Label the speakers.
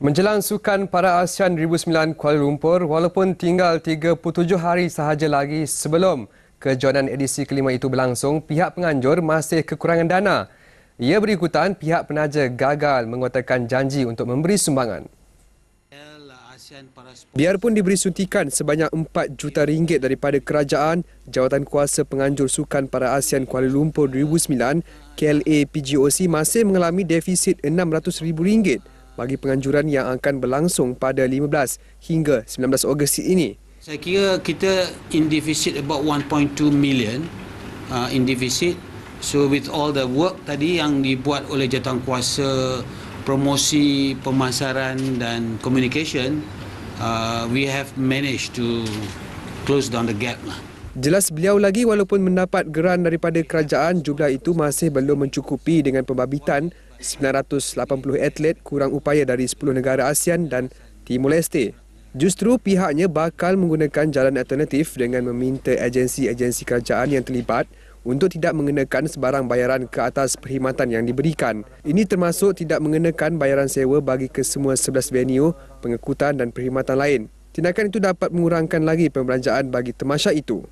Speaker 1: Menjelang Sukan Para ASEAN 2009 Kuala Lumpur, walaupun tinggal 37 hari sahaja lagi sebelum kejohanan edisi kelima itu berlangsung, pihak penganjur masih kekurangan dana. Ia berikutan pihak penaja gagal menguatkan janji untuk memberi sumbangan. Biarpun diberi suntikan sebanyak 4 juta ringgit daripada kerajaan, Jawatan Kuasa Penganjur Sukan Para ASEAN Kuala Lumpur 2009, KLA PGOC masih mengalami defisit RM600,000 bagi penganjuran yang akan berlangsung pada 15 hingga 19 Ogos ini.
Speaker 2: Saya kira kita in deficit about 1.2 million uh, in deficit. So with all the work tadi yang dibuat oleh jawatan kuasa promosi, pemasaran dan communication, uh, we have managed to close down the gap lah.
Speaker 1: Jelas beliau lagi walaupun mendapat geran daripada kerajaan, jumlah itu masih belum mencukupi dengan pembabitan 980 atlet kurang upaya dari 10 negara ASEAN dan Timor Leste. Justru pihaknya bakal menggunakan jalan alternatif dengan meminta agensi-agensi kerajaan yang terlibat untuk tidak mengenakan sebarang bayaran ke atas perkhidmatan yang diberikan. Ini termasuk tidak mengenakan bayaran sewa bagi kesemua 11 venue, pengekutan dan perkhidmatan lain. Tindakan itu dapat mengurangkan lagi pembelanjaan bagi temasyak itu.